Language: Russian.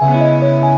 Música